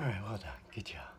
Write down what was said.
All right, well done. Good job.